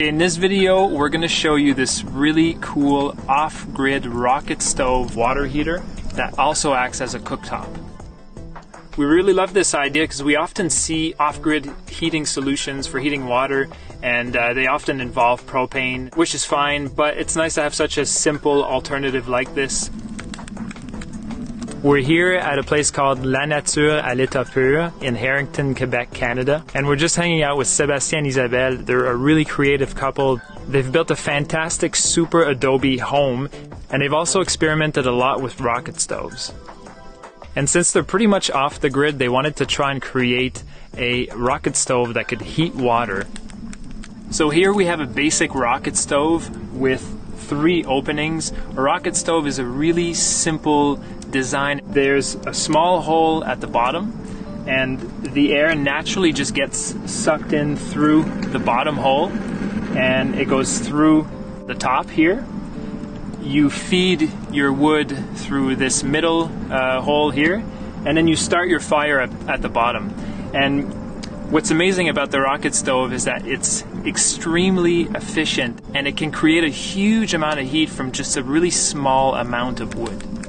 In this video, we're going to show you this really cool off-grid rocket stove water heater that also acts as a cooktop. We really love this idea because we often see off-grid heating solutions for heating water and uh, they often involve propane, which is fine, but it's nice to have such a simple alternative like this. We're here at a place called La Nature à l'état pur in Harrington, Quebec, Canada. And we're just hanging out with Sebastien and Isabelle. They're a really creative couple. They've built a fantastic super adobe home and they've also experimented a lot with rocket stoves. And since they're pretty much off the grid, they wanted to try and create a rocket stove that could heat water. So here we have a basic rocket stove with three openings. A rocket stove is a really simple design. There's a small hole at the bottom and the air naturally just gets sucked in through the bottom hole and it goes through the top here. You feed your wood through this middle uh, hole here and then you start your fire at, at the bottom. And What's amazing about the rocket stove is that it's extremely efficient and it can create a huge amount of heat from just a really small amount of wood.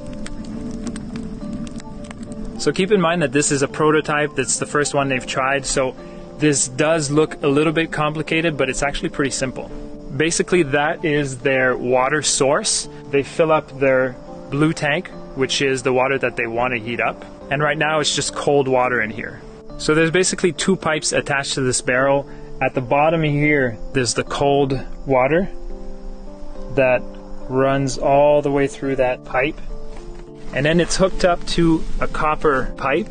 So keep in mind that this is a prototype, that's the first one they've tried, so this does look a little bit complicated, but it's actually pretty simple. Basically, that is their water source. They fill up their blue tank, which is the water that they want to heat up, and right now it's just cold water in here. So there's basically two pipes attached to this barrel. At the bottom here, there's the cold water that runs all the way through that pipe. And then it's hooked up to a copper pipe.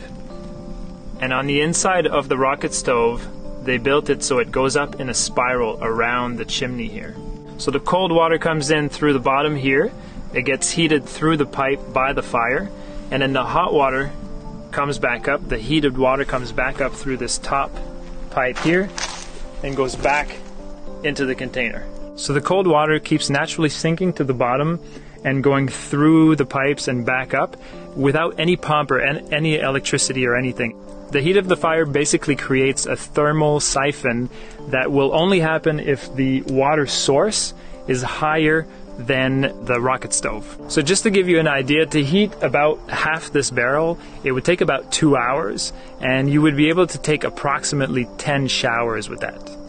And on the inside of the rocket stove, they built it so it goes up in a spiral around the chimney here. So the cold water comes in through the bottom here. It gets heated through the pipe by the fire. And then the hot water comes back up, the heated water comes back up through this top pipe here and goes back into the container. So the cold water keeps naturally sinking to the bottom and going through the pipes and back up without any pump or any electricity or anything. The heat of the fire basically creates a thermal siphon that will only happen if the water source is higher than the rocket stove. So just to give you an idea, to heat about half this barrel, it would take about two hours, and you would be able to take approximately 10 showers with that.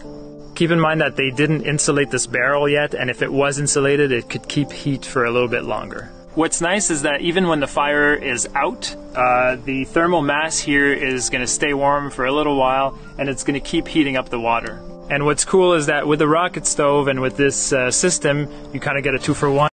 Keep in mind that they didn't insulate this barrel yet, and if it was insulated, it could keep heat for a little bit longer. What's nice is that even when the fire is out, uh, the thermal mass here is going to stay warm for a little while, and it's going to keep heating up the water. And what's cool is that with the rocket stove and with this uh, system, you kind of get a two for one.